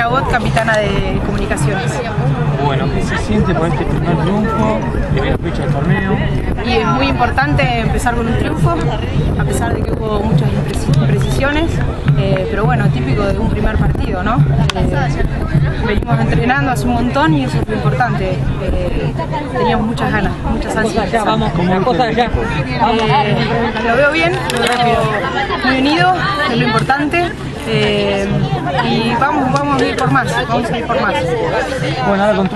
Agot, capitana de comunicaciones. Bueno, ¿qué se siente por este primer triunfo, primera fecha del torneo? Y es muy importante empezar con un triunfo, a pesar de que hubo muchas imprecisiones, eh, pero bueno, típico de un primer partido, ¿no? Eh, venimos entrenando hace un montón y eso es lo importante. Eh, teníamos muchas ganas, muchas ansias. Ya, vamos, como una cosa allá. Eh, lo veo bien, lo veo muy unido, es lo importante. Eh, y vamos, vamos a ir por más, vamos a ir por más. Bueno, ahora con